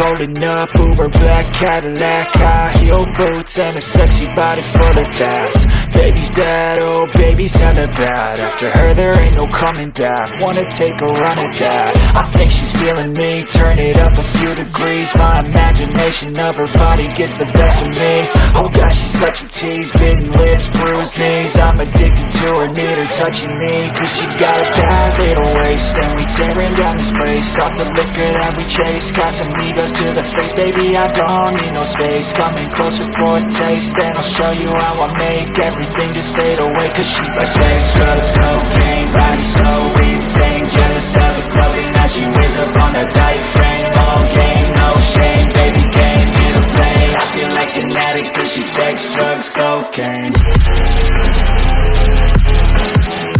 rolling up, Uber black Cadillac High heel boots and a sexy body full of tats. Baby's bad, oh baby's hella bad. After her there ain't no coming back. Wanna take a run at that. I think she's feeling me. Turn it up a few degrees. My imagination of her body gets the best of me. Oh gosh, she's such a tease. Bitten lips, bruised knees. I'm addicted to her, her touching me Cause she got bad little waist And we tearing down this place. Off the liquor that we chase Casamigos to the face. Baby, I don't need no space. Coming closer for a taste And I'll show you how I make everything just fade away Cause she's like sex, drugs, cocaine Body so insane. Jealous of the clothing that she wears up on a tight frame. All game, no shame Baby came here to play. I feel like an addict Cause she's sex, drugs, cocaine Thank you.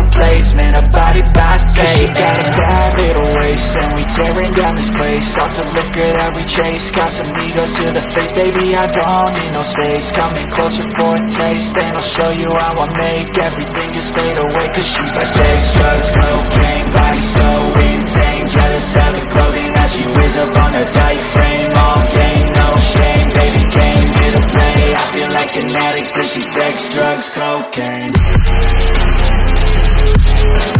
No replacement, a body by Satan she got a bad little waist And we tearing down this place. Off the liquor that we chase. Casamigos to the face. Baby, I don't need no space. Coming closer for a taste And I'll show you how I make Everything just fade away Cause she's like sex, drugs, cocaine Body so insane. Jealous of the clothing that she wears up on a tight frame. All game, no shame Baby came here to play. I feel like an addict Cause she's sex, drugs, cocaine Thank you.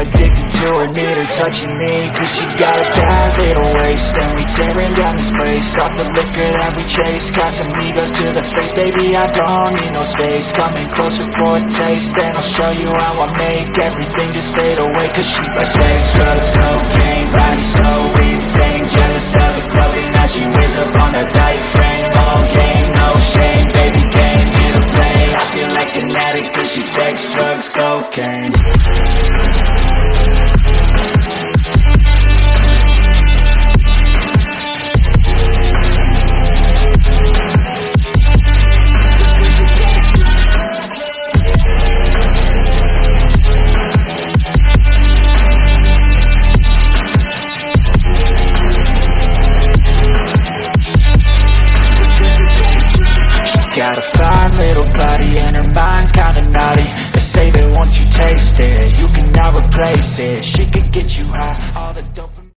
addicted to her, need her touching me. Cause she got a bad little waist And we tearing down this place. Off the liquor that we chase Casamigos to the face. Baby, I don't need no space. Coming closer for a taste And I'll show you how I make everything just fade away. Cause she's like sex, drugs, cocaine Body so insane Jealous of the clothing that she wears up on a tight frame. All game, no shame Baby came here to play. I feel like an addict Cause she's sex, drugs, cocaine little body and her mind's kinda naughty. They say that once you taste it, you cannot replace it. She could get you high, all the dope